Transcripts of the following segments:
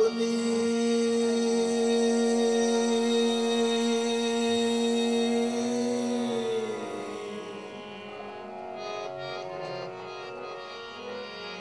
আপনি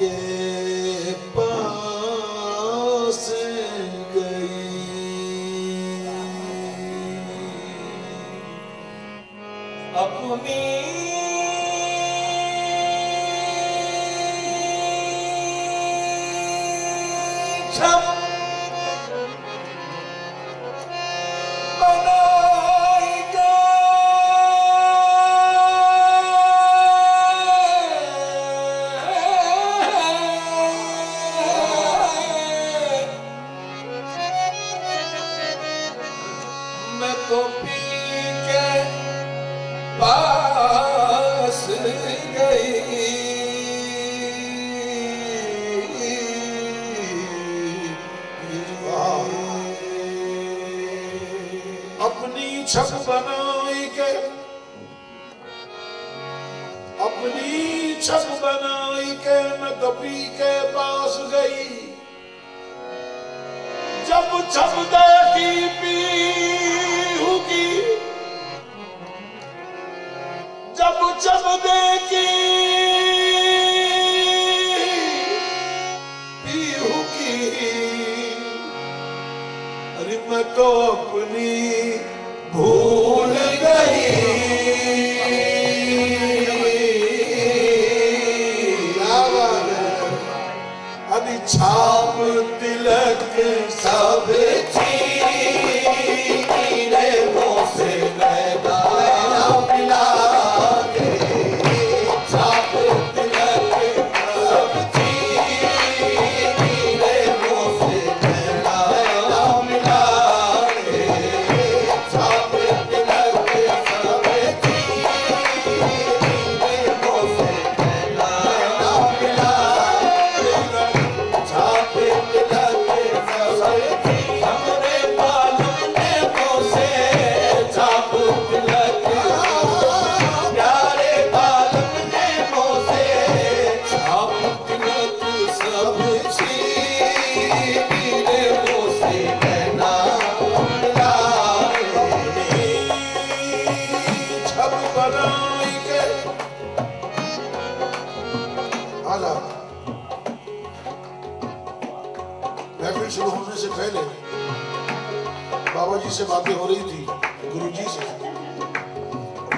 Yeah. جب جب دے دیتی پی ہوگی جب جب دے دیتی پی ہوگی ارے میں تو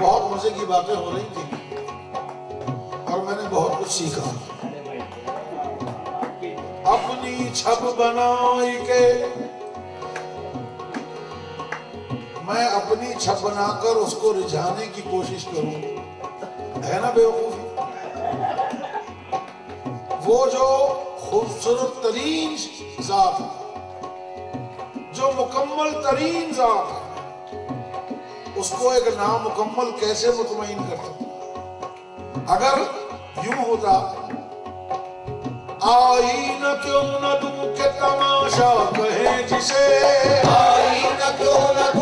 بہت مزے کی باتیں ہو رہی تھیں اور میں نے بہت کچھ سیکھا۔ اپنی چھپ بنائی کے میں اپنی چھپ بنا کر اس کو رجھانے کی کوشش کروں۔ ہے نا بیوقوفی؟ وہ جو خوبصورت ترین ذات، جو مکمل ترین ذات ہے۔ اس کو ایک نامکمل کیسے مطمئن کر سکتا اگر یوں ہوتا آئین کیوں نہ دوں کے تماشا کہیں جسے؟ آئین کیوں نہ دوں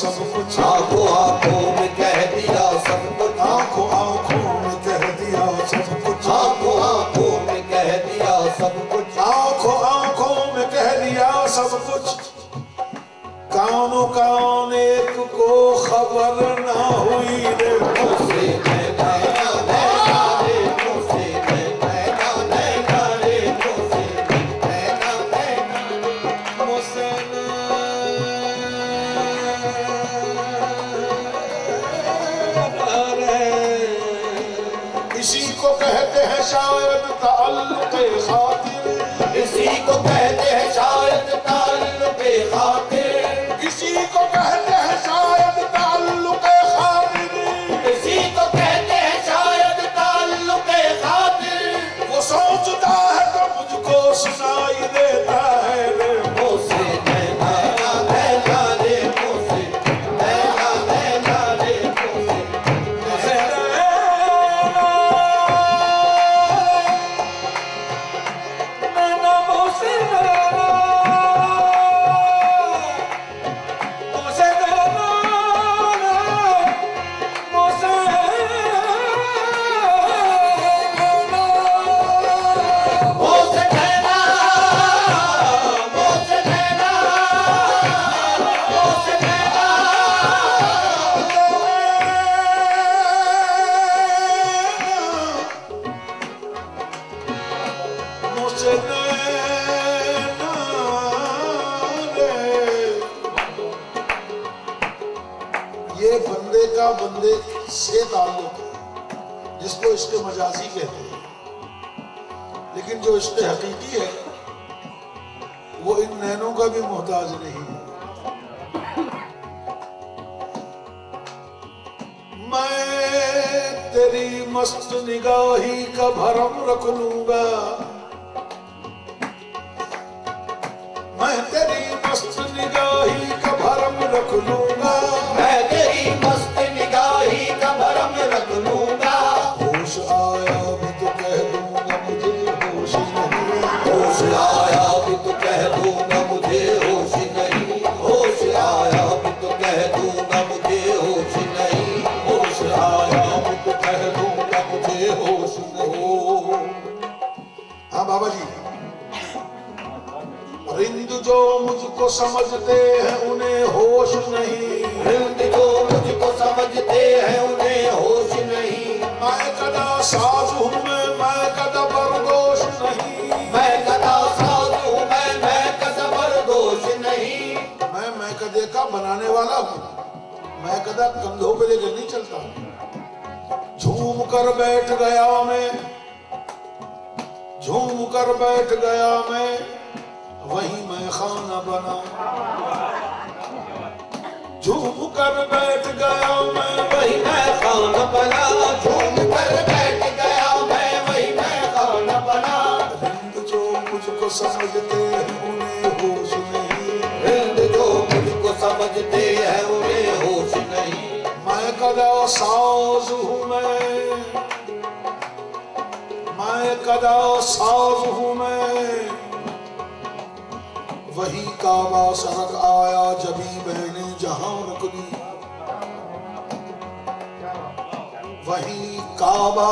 سڀ ڪجهه آ تو میرے بندے کا بندے سے تعلق ہے، جس کو عشق مجازی کہتے ہیں۔ لیکن جو عشق حقیقی ہے، وہ ان نینوں کا بھی محتاج نہیں ہے۔ میں تیری مست نگاہی کا بھرم رکھ لوں گا۔ میں تیری مست نگاہی کا بھرم رکھ لوں گا۔ سمجھتے ہیں انہیں ہوش نہیں۔ رند جو مجھ کو سمجھتے ہیں انہیں ہوش نہیں۔ میں کدا ساز ہوں میں میں کدا بردوش نہیں۔ میں کدا ساز ہوں میں میں کدا بردوش نہیں۔ میں میں کدے کا بنانے والا ہوں میں کدا کندھوں پہ لے کر نہیں چلتا۔ جھوم کر بیٹھ گیا میں جھوم کر بیٹھ گیا میں۔ وہیں میں خانہ بنا۔ جھوم کر بیٹھ گیا میں۔ وہی میں خان بنا۔ جھوم کر بیٹھ گیا میں۔ وہی میں خان بنا۔ رند جو مجھ کو سمجھتے ہیں انہیں ہوش نہیں۔ رند جو مجھ کو سمجھتے ہیں انہیں ہوش نہیں۔ میں کدا ساز ہوں میں۔ میں کدا ساز ہوں میں۔ وہی کعبہ سرک آیا جبھی میں نے جہاں رکھ دی وہی کعبہ